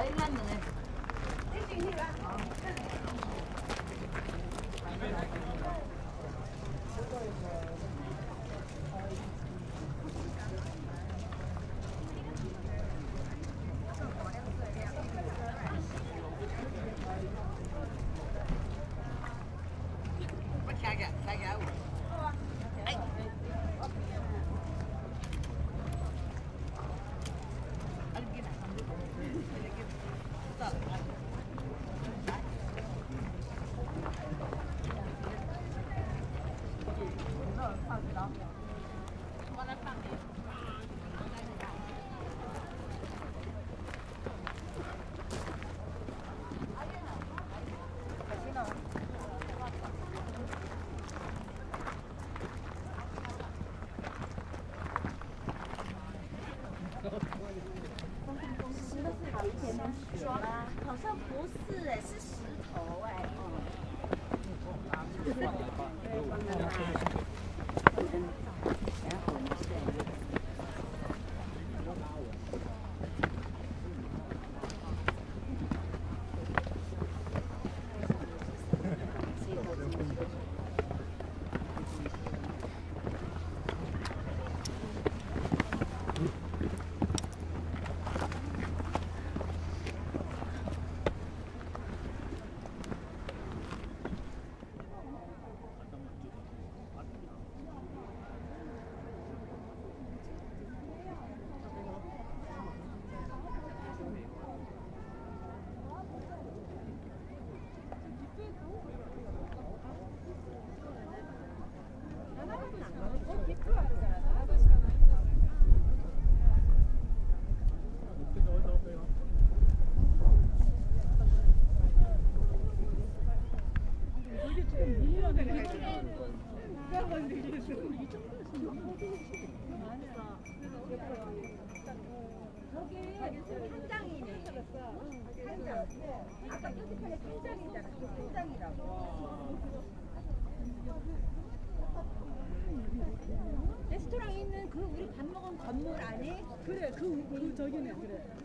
哎，俺们嘞，你进去吧。好像不是哎是石头哎 아까 표지판에 한장이잖아. 한장이라고. 레스토랑 있는 그 우리 밥 먹은 건물 안에 그래 그, 그 저기네 그래